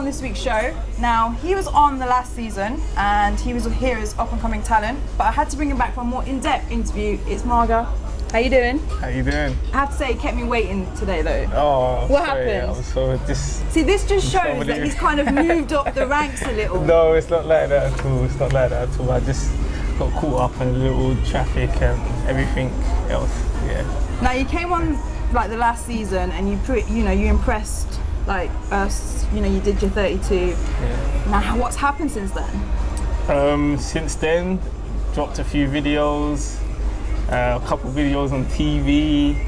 on this week's show. Now, he was on the last season and he was here as up and coming talent, but I had to bring him back for a more in depth interview. It's Marger. How you doing? How you doing? I have to say, it kept me waiting today though. Oh, What sorry, happened? So this. See, this just shows Somebody- that he's kind of moved up the ranks a little. No, it's not like that at all. It's not like that at all. I just got caught up in a little traffic and everything else. Yeah. Now, you came on like the last season and you you know, you impressed like us, you know, you did your 32. yeah. Now, what's happened since then? Um, since then, dropped a few videos, uh, a couple videos on TV,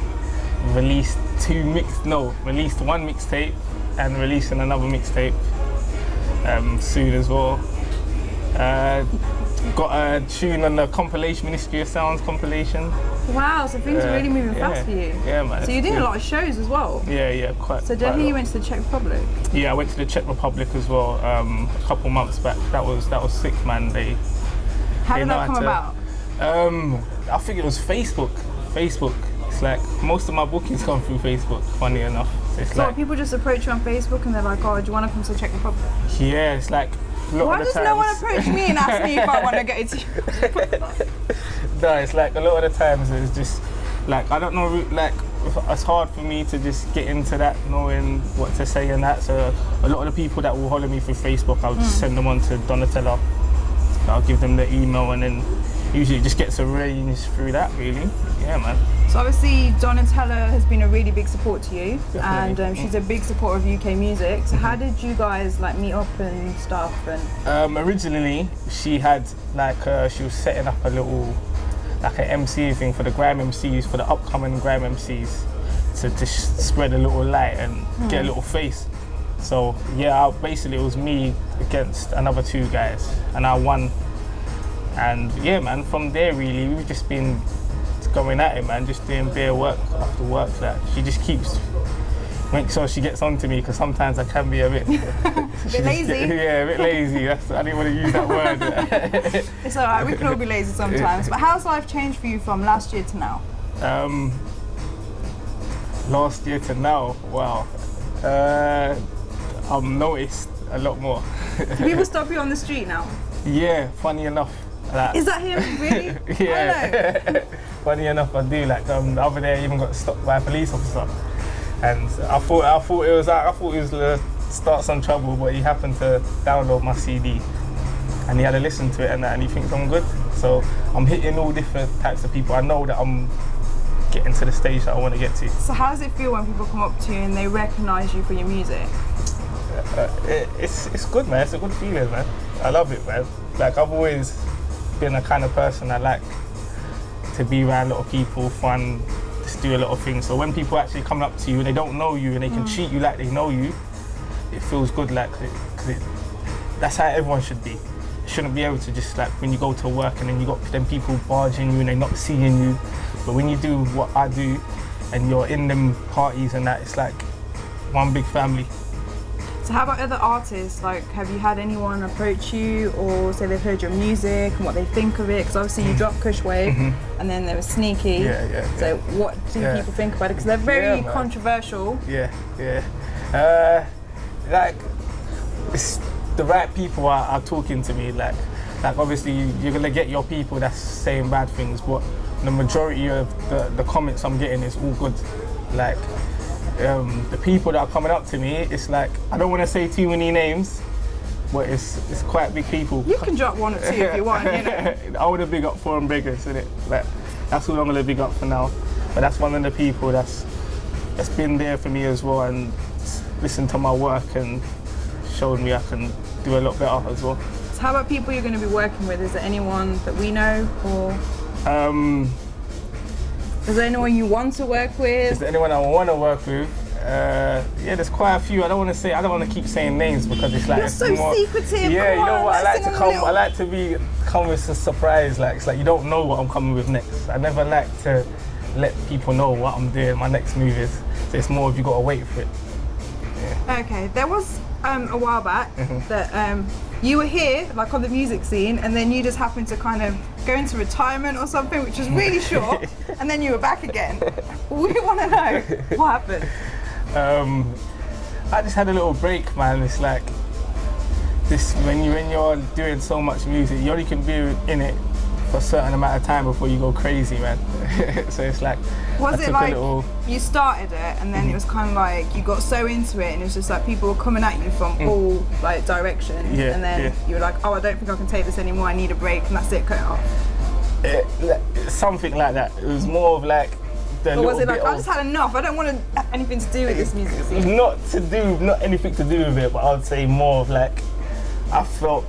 released two mix, no, released one mixtape and releasing another mixtape um, soon as well. Uh, got a tune on the compilation, Ministry of Sounds compilation. Wow, so things are really moving yeah. fast for you. Yeah, man. So you're doing a lot of shows as well. Yeah, yeah, quite. So did I hear you went to the Czech Republic? Yeah, I went to the Czech Republic as well um, a couple months back. That was that was sick, man. They How did that come to- about? Um, I think it was Facebook. Facebook. It's like most of my bookings come through Facebook. Funny enough, So it's So like people just approach you on Facebook and they're like, "Oh, do you want to come to the Czech Republic?" yeah, it's like. Lot Why of the does times, no one approach me and ask me if I want to go to? No, it's like a lot of the times it's just like I don't know. Like it's hard for me to just get into that, knowing what to say and that. So a lot of the people that will follow me through Facebook, I'll Hmm. just send them on to Donatella. I'll give them the email and then usually it just gets arranged through that. Really, yeah, man. So obviously, Donatella has been a really big support to you, Definitely. and um, she's a big supporter of UK music. So how did you guys like meet up and stuff? And Um, originally, she had like uh, she was setting up a little like an MC thing for the grime MCs for the upcoming grime MCs to just spread a little light and get a little face. So yeah, I, basically it was me against another two guys, and I won. And yeah, man, from there really we've just been going at it, man, just doing bare work after work. Like she just keeps make sure she gets on to me because sometimes I can be a bit bit lazy. yeah, a bit lazy. That's, I didn't want to use that word. It's alright, we can all be lazy sometimes. But how's life changed for you from last year to now? um, last year to now, wow. Uh, I've noticed a lot more. Do people stop you on the street now? yeah, funny enough. Like, Is that him? Really? Yeah. funny enough, I do. Like um, the other day, I even got stopped by a police officer, and I thought I thought it was like, I thought it was to start some trouble, but he happened to download my CD, and he had to listen to it, and, that, and he thinks I'm good. So I'm hitting all different types of people. I know that I'm getting to the stage that I want to get to. So how does it feel when people come up to you and they recognise you for your music? Uh, it, it's it's good, man. It's a good feeling, man. I love it, man. Like I've always been a kind of person I like to be around a lot of people, fun, just do a lot of things. So when people actually come up to you and they don't know you and they can mm. treat you like they know you, it feels good. Like because it, that's how everyone should be. You shouldn't be able to just like when you go to work and then you got them people barging you and they're not seeing you. But when you do what I do and you're in them parties and that, it's like one big family. So how about other artists? Like, have you had anyone approach you or say they've heard your music and what they think of it? Because obviously you dropped Cushwave and then there was Sneaky. Mm-hmm. Yeah, yeah, So what do Yeah. people think about it? Because they're very Yeah, controversial. Yeah, yeah. Uh, like, it's the right people are, are talking to me. Like, like obviously you- you're gonna get your people that's saying bad things, but the majority of the, the comments I'm getting is all good. Like, um, the people that are coming up to me, it's like I don't want to say too many names, but it's it's quite big people. You can drop one or two if you want, you know. I want to big up foreign beggars, innit? Like, that's all I'm gonna big up for now. But that's one of the people that's that's been there for me as well and listened to my work and showed me I can do a lot better as well. So how about people you're going to be working with? Is there anyone that we know or Um, is there anyone you want to work with? is there anyone I want to work with? Uh, yeah, there's quite a few. I don't want to say. I don't want to keep saying names because it's like You're it's so more, secretive, Yeah, you know what? I like to come. little- I like to be come with a surprise. Like it's like you don't know what I'm coming with next. I never like to let people know what I'm doing. My next move is. So it's more if you got to wait for it. Okay, there was um, a while back Mm-hmm. that um, you were here, like on the music scene, and then you just happened to kind of go into retirement or something, which was really short, and then you were back again. We want to know what happened. Um, I just had a little break, man. It's like this when you when you're doing so much music, you only can be in it for a certain amount of time before you go crazy, man. so it's like Was I it like little. you started it and then it was kind of like you got so into it and it was just like people were coming at you from all like directions Mm. Yeah, and then yeah. you were like, oh, I don't think I can take this anymore. I need a break and that's it. Cut it off. It, something like that. It was more of like Or was it like I just had enough? I don't want to have anything to do with this music scene. not to do, not anything to do with it, but I would say more of like, I felt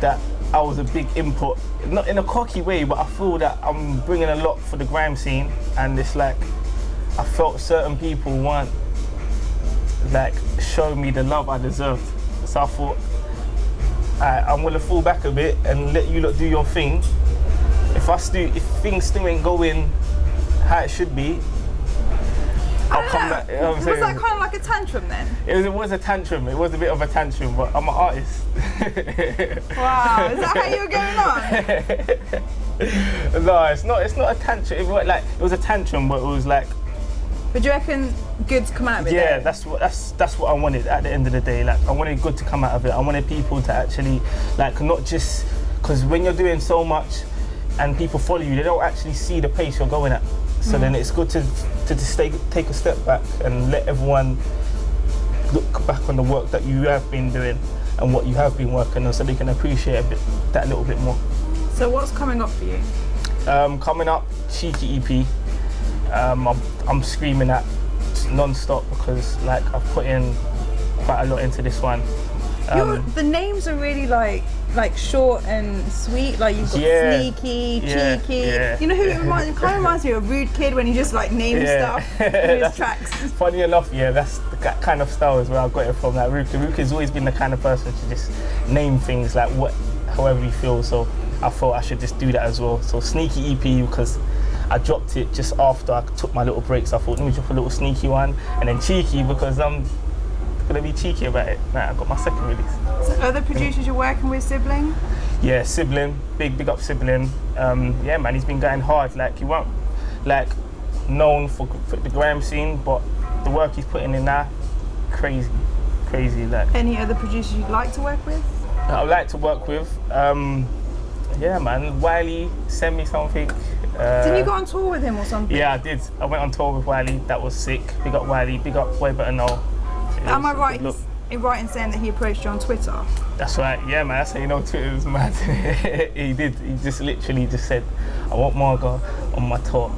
that I was a big input, not in a cocky way, but I feel that I'm bringing a lot for the grime scene, and it's like, I felt certain people weren't like showing me the love I deserved. So I thought, alright, I'm gonna fall back a bit and let you lot do your thing. If I still, if things still ain't going how it should be, I'll come back. You know was saying? that kind of like a tantrum then? It was, it was a tantrum. It was a bit of a tantrum, but I'm an artist. Wow, is that how you were going on? no, it's not. It's not a tantrum. It was like it was a tantrum, but it was like, But do you reckon good to come out of it? yeah, then? that's what that's that's what I wanted at the end of the day. Like I wanted good to come out of it. I wanted people to actually like not just because when you're doing so much and people follow you, they don't actually see the pace you're going at. So then it's good to to just take take a step back and let everyone look back on the work that you have been doing and what you have been working on, so they can appreciate a bit that little bit more. So what's coming up for you? Um, coming up, cheeky EP. Um, I'm, I'm screaming at non-stop because like I've put in quite a lot into this one. Um, the names are really like like short and sweet. Like you've got Yeah. sneaky, Yeah, cheeky. yeah. You know who it reminds? It kind of reminds me of Rude Kid when he just like names stuff in his tracks. Funny enough, yeah, that's the kind of style is where I got it from. Like Ruka, Ruka's always been the kind of person to just name things like what, however he feels. So I thought I should just do that as well. So sneaky EP because I dropped it just after I took my little breaks. I thought let me drop a little sneaky one, and then cheeky because I'm gonna be cheeky about it. Nah, I got my second release. So other producers you're working with, sibling? Yeah, sibling, big big up sibling. Um, yeah, man, he's been going hard. Like he won't, like known for, for the grime scene, but the work he's putting in now, crazy, crazy. Like Any other producers you'd like to work with? I'd like to work with. Um, yeah, man, Wiley send me something. Uh, Didn't you go on tour with him or something? Yeah, I did. I went on tour with Wiley. That was sick. Big up Wiley. Big up Way Better Know. Am I right look. in, writing saying that he approached you on Twitter? That's right. Yeah, man. That's how you know Twitter is mad. he did. He just literally just said, "I want Marger on my tour."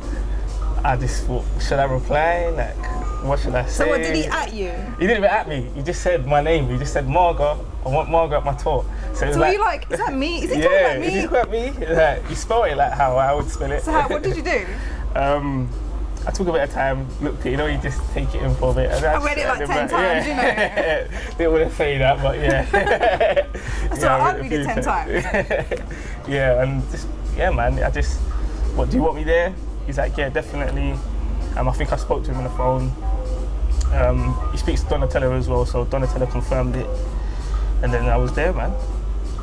I just thought, should I reply? Like, what should I say? So what did he at you? He didn't even at me. He just said my name. He just said Marger. I want Marger at my tour. So, So were you like, is that me? Is he talking yeah, about is me? he quite me? Like, you spelled it like how I would spell it. So how, what did you do? Um, I took a bit of time, looked at it, you know, you just take it in for a bit. I read it like 10 times, you know. Want to say that, but yeah. That's Yeah, I I'll read it 10 times. yeah, and just, yeah, man, I just, what, do you want me there? He's like, yeah, definitely. Um, I think I spoke to him on the phone. Um, he speaks to Donatella as well, so Donatella confirmed it. And then I was there, man.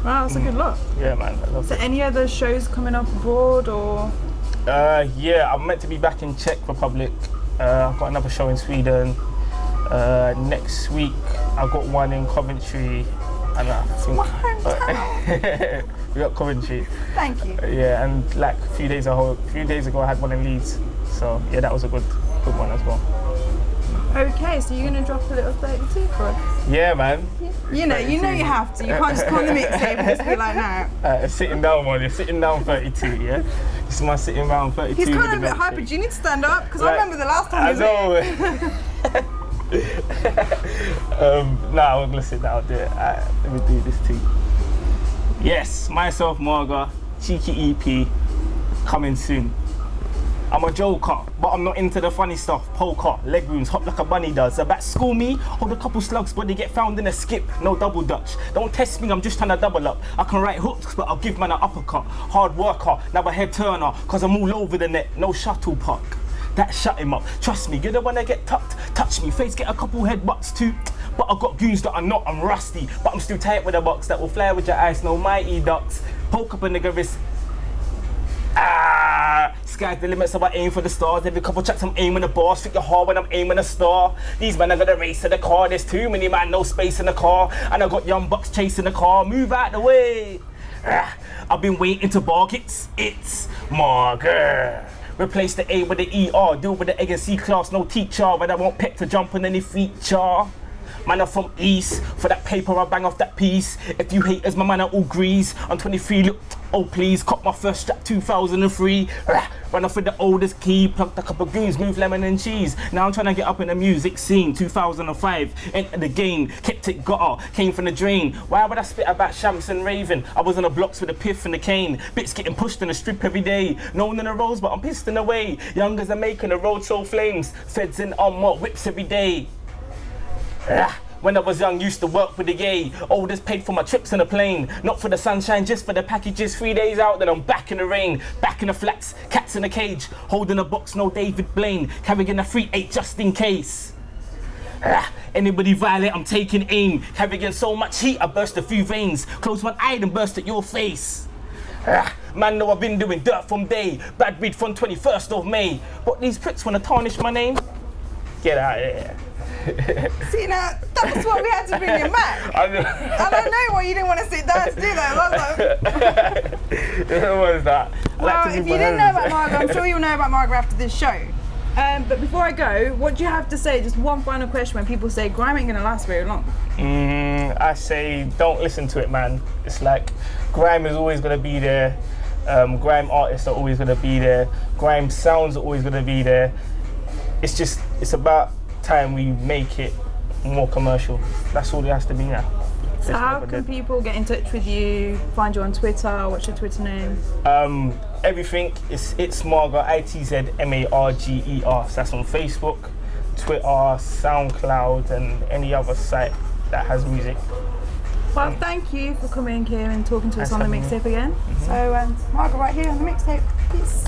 Wow, that's a good look. Yeah, man, I So it. any other shows coming up abroad or? Uh, yeah, I'm meant to be back in Czech Republic. Uh, I've got another show in Sweden. Uh, next week, I've got one in Coventry. And I think My hometown. we got Coventry. Thank you. Yeah, and like a few days ago, a few days ago, I had one in Leeds. So yeah, that was a good, good one as well. Okay, so you're gonna drop a little 32 for us? Yeah, man. You know, you know you have to. You can't just come on the mixtape and just be like, no. Uh, sitting down one, you're sitting down 32. Yeah, this is my sitting down 32. He's kind of a bit hyper. Do you need to stand up? Because I remember the last time I he was here. know. um, no, I'm gonna sit down there. Alright, let me do this too. Yes, myself, Marger, cheeky EP, coming soon. I'm a joker, but I'm not into the funny stuff. Poker, leg wounds, hop like a bunny does. About school me, hold a couple slugs, but they get found in a skip. No double dutch. Don't test me, I'm just trying to double up. I can write hooks, but I'll give man an uppercut. Hard worker, now a head turner, cause I'm all over the net. No shuttle puck. That shut him up. Trust me, you're the one that get tucked. Touch me, face get a couple headbutts too. But I got goons that are not, I'm rusty. But I'm still tight with a box that will fly with your eyes, no mighty ducks. Poke up a nigga wrist, sky's the limit, so I aim for the stars. Every couple tracks I'm aiming the bars. Think hard when I'm aiming a star. These men are gonna race to the car. There's too many man, no space in the car. And I got young bucks chasing the car. Move out the way. Ah, I've been waiting to bark. It's it's Marger. Replace the A with the ER. Deal with the A and C class. No teacher, but I won't pick to jump on any feature. Man, I'm from East. For that paper, I bang off that piece. If you haters, my man, I all grease. I'm 23, look, oh please. cop my first strap 2003. Ah, Ran off with the oldest key. Plucked a couple goons, moved lemon and cheese. Now I'm trying to get up in the music scene. 2005, entered the game. Kept it gutter, came from the drain. Why would I spit about Shams and Raven? I was on the blocks with a piff and a cane. Bits getting pushed in the strip every day. No one in the roads, but I'm pissed in pisting away. Youngers are making the road show flames. Feds in on what whips every day. When I was young, used to work with the yay. Oldest paid for my trips in a plane. Not for the sunshine, just for the packages. Three days out, then I'm back in the rain. Back in the flats, cats in a cage. Holding a box, no David Blaine. Carrying a free eight just in case. Ah, Anybody violate, I'm taking aim. Carrying so much heat, I burst a few veins. Close one eye and burst at your face. Ah, Man, know I've been doing dirt from day. Bad read from 21st of May. But these pricks wanna tarnish my name? Get out of here. See now, that was why we had to bring him back. I don't know why you didn't want to sit down to do that. Like, what was that? I well, to if you didn't know about Marger, I'm sure you'll know about Marger after this show. Um, but before I go, what do you have to say? Just one final question when people say grime ain't gonna last very long. Mm, I say don't listen to it, man. It's like grime is always gonna be there. Um, grime artists are always gonna be there. Grime sounds are always gonna be there. It's just it's about time we make it more commercial. That's all it has to be now. So It's how can people get in touch with you? Find you on Twitter? What's your Twitter name? Um, everything is it's Marger I T Z M A R G E R. So that's on Facebook, Twitter, SoundCloud, and any other site that has music. Well, thank you for coming here and talking to us on the for having me. mixtape again. So, um, Marger, right here on the mixtape. Peace.